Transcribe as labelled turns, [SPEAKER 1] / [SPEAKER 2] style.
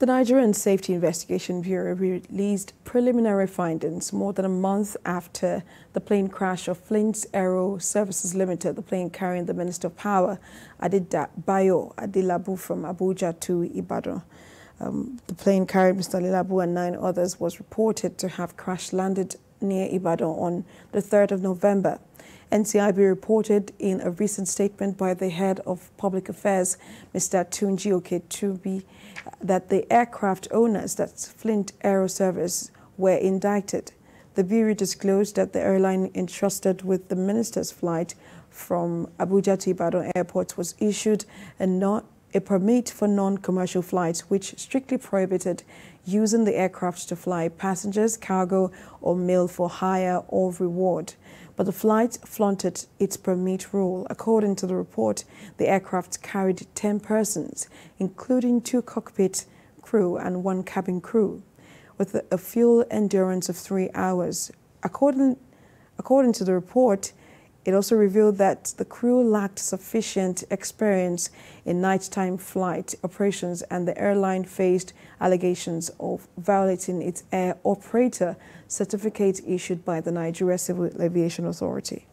[SPEAKER 1] The Nigerian Safety Investigation Bureau released preliminary findings more than a month after the plane crash of Flint's Aero Services Limited, the plane carrying the Minister of Power, Adebayo Adelabu from Abuja to Ibadan. Um, the plane carrying Mr. Adelabu and nine others was reported to have crash landed near Ibadan on the 3rd of November. NCIB reported in a recent statement by the head of public affairs, Mr. Tunji Oketunbi, that the aircraft owners, that's Flint Aero Service, were indicted. The Bureau disclosed that the airline entrusted with the minister's flight from Abuja to Ibadan Airport was issued a, not, a permit for non-commercial flights, which strictly prohibited using the aircraft to fly passengers, cargo, or mail for hire or reward. But the flight flaunted its permit rule. According to the report, the aircraft carried 10 persons, including two cockpit crew and one cabin crew, with a fuel endurance of three hours. According, according to the report, it also revealed that the crew lacked sufficient experience in nighttime flight operations and the airline faced allegations of violating its air operator certificate issued by the Nigeria Civil Aviation Authority.